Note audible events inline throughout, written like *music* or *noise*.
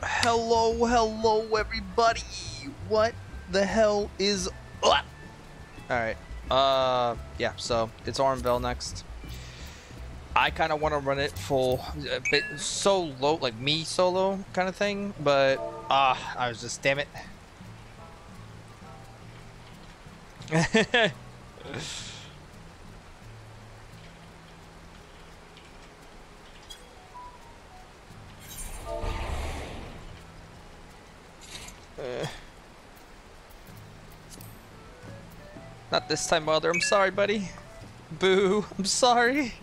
Hello, hello, everybody. What the hell is up? Alright. Uh, yeah, so it's Aurum Vale next. I kind of want to run it full, a bit solo, like me solo kind of thing, but ah, uh, I was just, damn it. *laughs* Uh, not this time, Mother. I'm sorry, buddy. Boo. I'm sorry.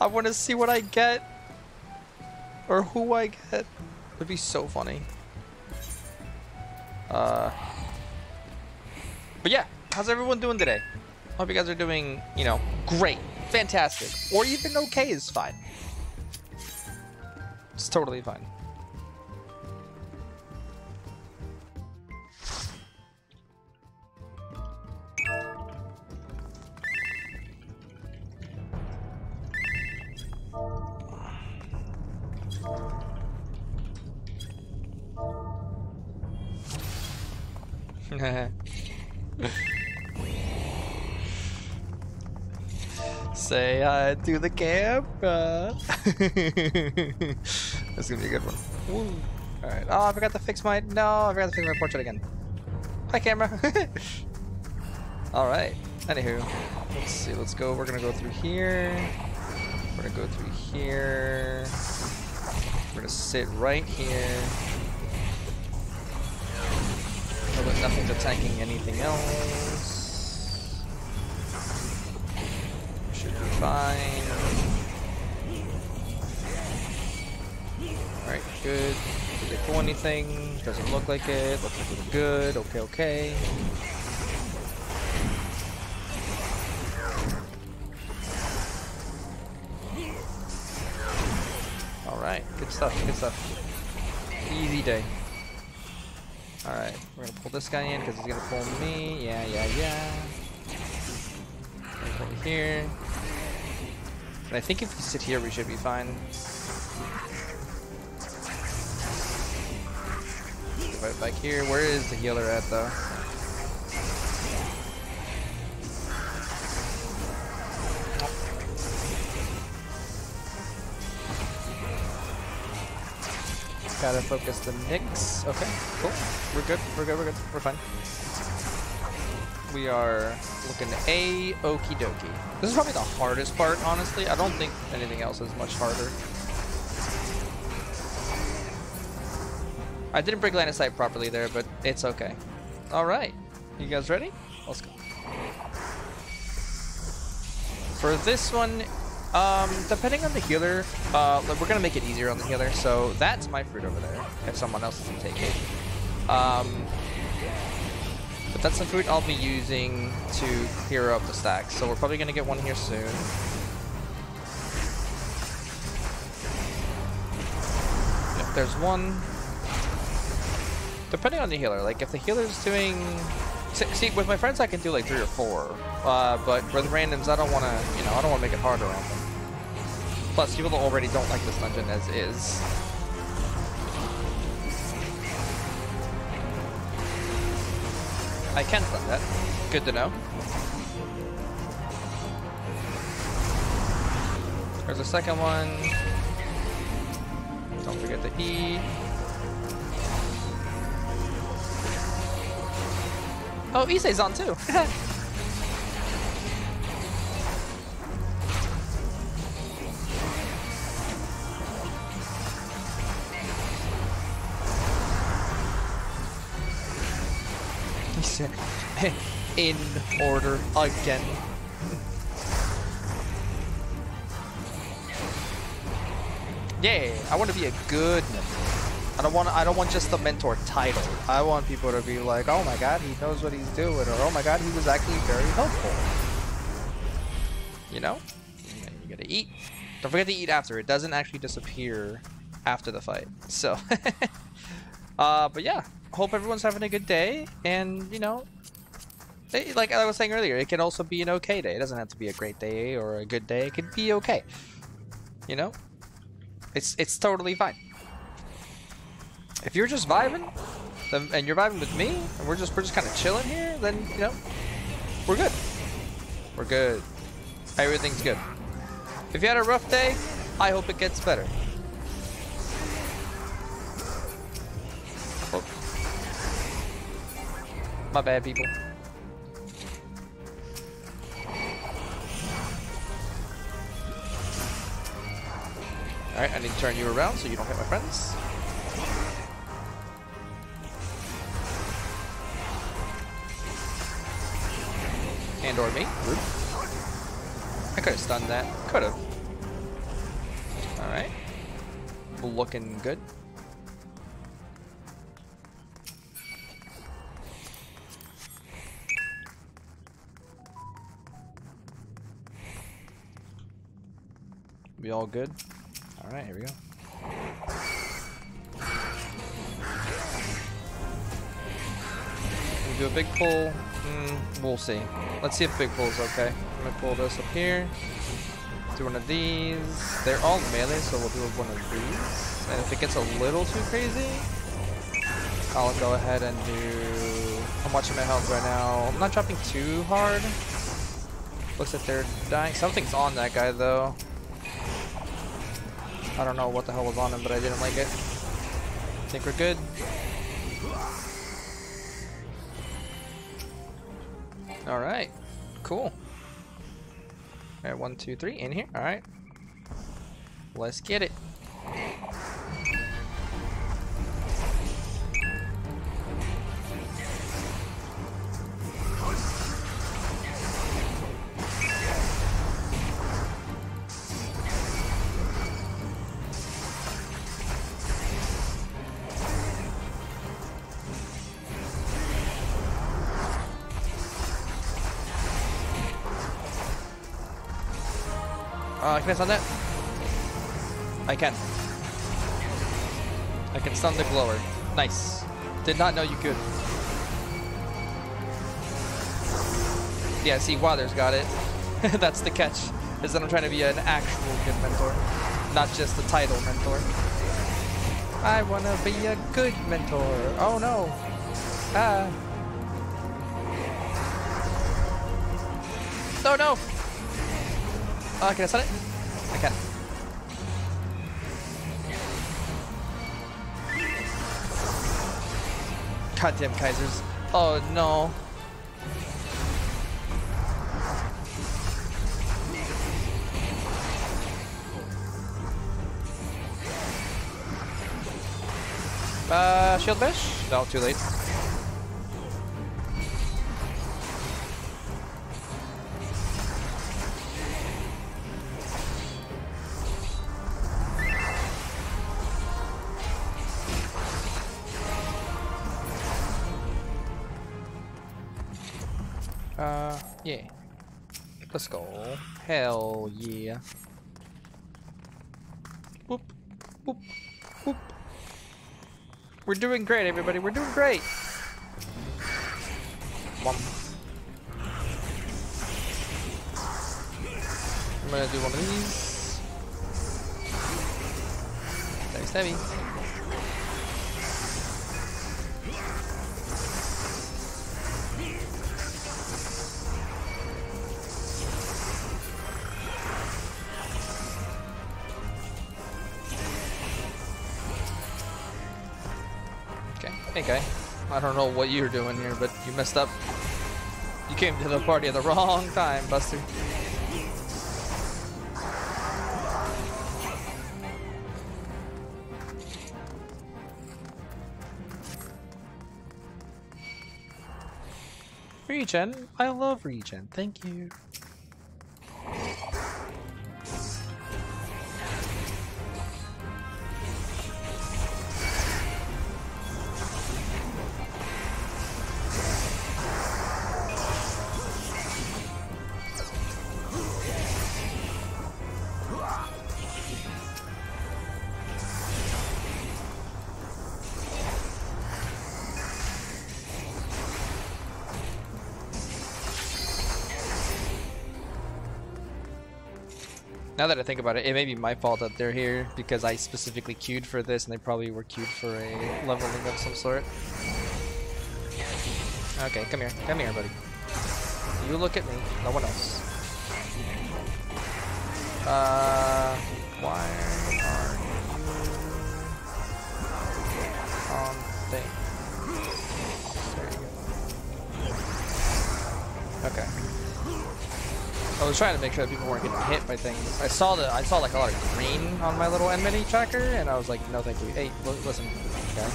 I want to see what I get. Or who I get. It would be so funny. Uh. But yeah, how's everyone doing today? Hope you guys are doing, you know, great, fantastic, or even okay is fine. It's totally fine. Say hi to the camera. *laughs* That's gonna be a good one. Alright. Oh, I forgot to fix my. No, I forgot to fix my portrait again. Hi, camera. *laughs* Alright. Anywho, let's see. Let's go. We're gonna go through here. We're gonna go through here. We're gonna sit right here. nothing's attacking anything else. Fine. Alright, good. Did they pull anything? Doesn't look like it. Looks like we're good. Okay, okay. Alright, good stuff, good stuff. Easy day. Alright, we're gonna pull this guy in because he's gonna pull me. Yeah, yeah, yeah. Over here. I think if we sit here, we should be fine. Right back here. Where is the healer at, though? Gotta focus the Nyx. Okay, cool. We're good. We're good. We're good. We're fine. We are looking a okie dokie. This is probably the hardest part, honestly. I don't think anything else is much harder. I didn't break line of sight properly there, but it's okay. All right, you guys ready? Let's go. For this one, um, depending on the healer, uh, we're gonna make it easier on the healer. So that's my fruit over there. If someone else doesn't take it, um, but that's the fruit I'll be using to clear up the stacks. So we're probably gonna get one here soon. Yep, there's one. Depending on the healer, like if the healer's doing See, with my friends, I can do like three or four. Uh, but with randoms, I don't want to, you know, I don't want to make it harder on them. Plus, people already don't like this dungeon as is. I can stun that. Good to know. There's a second one. Don't forget the E. Oh, Issei's on too. *laughs* *laughs* in order again. yeah, I want to be a good mentor. I don't want I don't want just the mentor title. I want people to be like, oh my god, he knows what he's doing, or oh my god, he was actually very helpful. You know? You gotta eat. Don't forget to eat after. It doesn't actually disappear after the fight. So, *laughs* uh, but yeah, hope everyone's having a good day, and you know, like I was saying earlier, it can also be an okay day. It doesn't have to be a great day or a good day. It could be okay. You know? It's it's totally fine. If you're just vibing, then, and you're vibing with me, and we're just we're just kind of chilling here, then you know, we're good. We're good. Everything's good. If you had a rough day, I hope it gets better. My bad, people. Alright, I need to turn you around so you don't hit my friends. And or me. I could have stunned that. Could have. Alright. Looking good. We all good? Alright, here we go. We do a big pull. Mm, we'll see. Let's see if big pull is okay. I'm gonna pull this up here. Do one of these. They're all melee, so we'll do one of these. And if it gets a little too crazy, I'll go ahead and do... I'm watching my health right now. I'm not dropping too hard. Looks like they're dying. Something's on that guy, though. I don't know what the hell was on him, but I didn't like it. I Think we're good. Alright. Cool. Alright, one, two, three, in here. Alright. Let's get it. Uh, can I stun that? I can. I can stun the glower. Nice. Did not know you could. Yeah, see, Waters got it. *laughs* That's the catch. Is that I'm trying to be an actual good mentor. Not just a title mentor. I wanna be a good mentor. Oh no. Ah. Oh no! Uh, can I stun it? I can. Goddamn Kaisers. Oh no. Uh, shield bash? No, too late. Uh, yeah. Let's go. Hell yeah. Boop, boop, boop. We're doing great, everybody. We're doing great. I'm gonna do one of these. Stabby, stabby. Hey, guy. I don't know what you're doing here, but you messed up. You came to the party at the wrong time, Buster. Regen. I love regen. Thank you. Now that I think about it, it may be my fault that they're here because I specifically queued for this and they probably were queued for a leveling of some sort. Okay, come here. Come here, buddy. You look at me, no one else. Uh, I was trying to make sure that people weren't getting hit by things. I saw the I saw like a lot of green on my little enmity tracker, and I was like, no, thank you. Hey, listen, okay.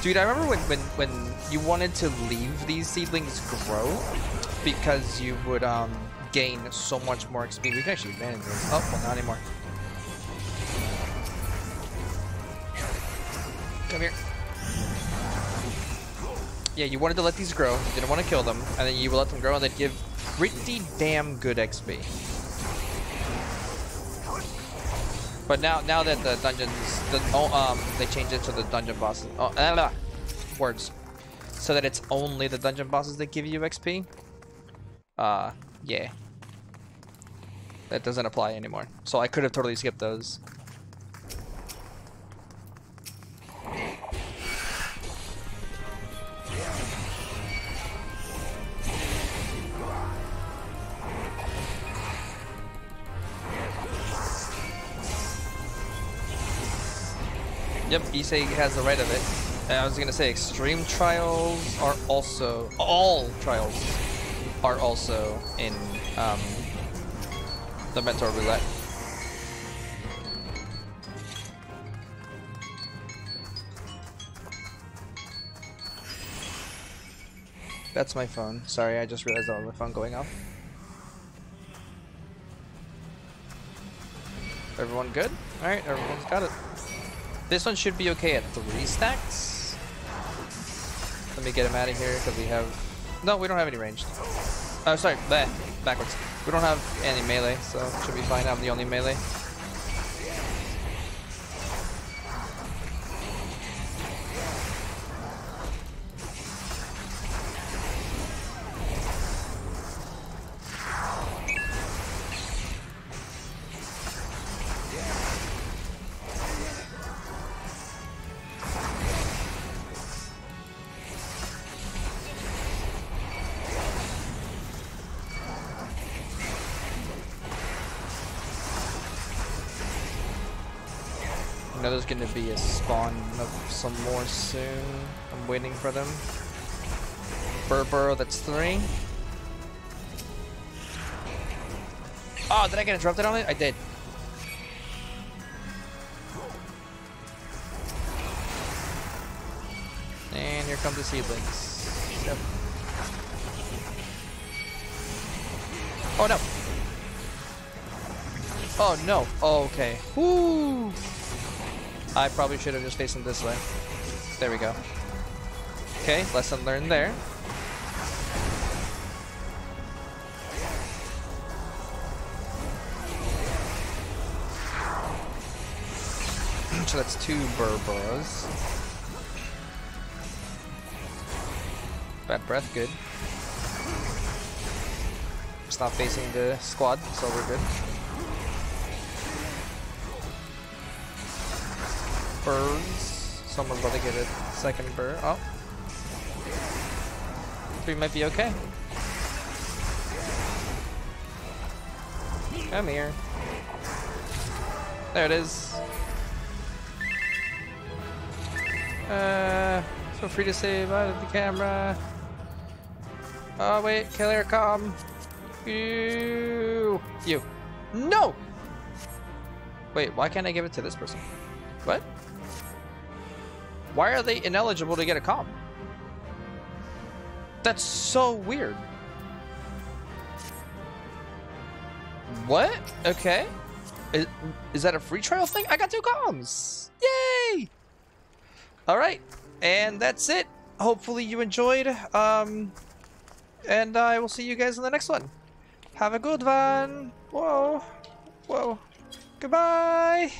Dude, I remember when, when, when you wanted to leave these seedlings grow because you would um, gain so much more XP. We can actually manage this. Oh, well, not anymore. Yeah, you wanted to let these grow. You didn't want to kill them. And then you let them grow and they'd give pretty damn good XP. But now, now that the dungeons, the, oh, um, they changed it to the dungeon bosses. Oh, blah, words, so that it's only the dungeon bosses that give you XP. Uh, yeah, that doesn't apply anymore. So I could have totally skipped those. Issei has the right of it. And I was gonna say extreme trials are also all trials are also in um, the mentor roulette. That's my phone. Sorry, I just realized that was my phone going off. Everyone good? Alright, everyone's got it. This one should be okay at three stacks. Let me get him out of here because we have... No, we don't have any ranged. Oh, sorry, bleh, backwards. We don't have any melee, so should be fine. I'm the only melee. Know there's gonna be a spawn of some more soon. I'm waiting for them. Burburo, that's three. Oh, did I get interrupted on it? I did. And here come the seedlings. Yep. Oh no! Oh no! Oh, okay. Woo! I probably should have just faced him this way. There we go. Okay, lesson learned there. *clears throat* so that's two Burburos. Bad breath, good. It's not facing the squad, so we're good. Burns. Someone's about to get a second burn. Oh. Three might be okay. Come here. There it is. Uh, feel free to save out of the camera. Oh wait, killer come. You. You. No! Wait, why can't I give it to this person? Why are they ineligible to get a comp? That's so weird. What? Okay. Is, is that a free trial thing? I got two comms! Yay! Alright, and that's it. Hopefully you enjoyed. Um, and I will see you guys in the next one. Have a good one. Whoa. Whoa. Goodbye.